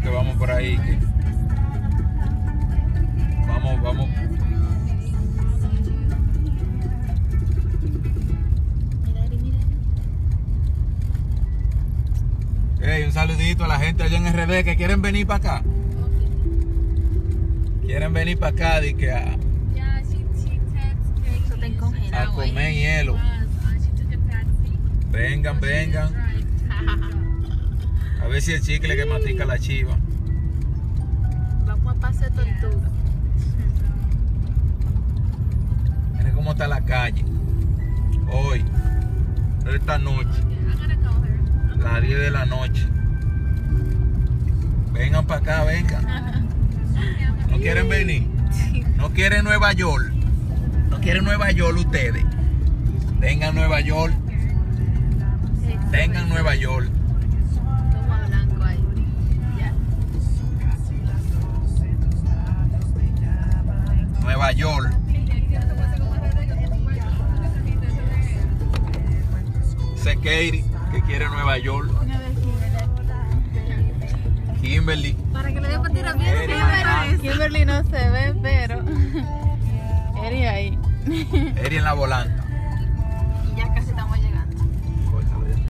que vamos por ahí. Que vamos, vamos. Hey, un saludito a la gente allá en RD que quieren venir para acá. Quieren venir para acá y que a comer hielo. Vengan, vengan. A ver si el chicle que matica la chiva. Vamos a pasar tortuga. Miren cómo está la calle. Hoy. Esta noche. Las 10 de la noche. Vengan para acá, vengan. ¿No quieren venir? ¿No quieren Nueva York? ¿No quieren Nueva York ustedes? Vengan Nueva York. Vengan Nueva York. Nueva York. Sé Katie, que quiere Nueva York. Kimberly. Para que le dé para tirar bien. Kimberly no se ve, pero. Eri ahí. Eri en la volante.